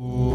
Ooh.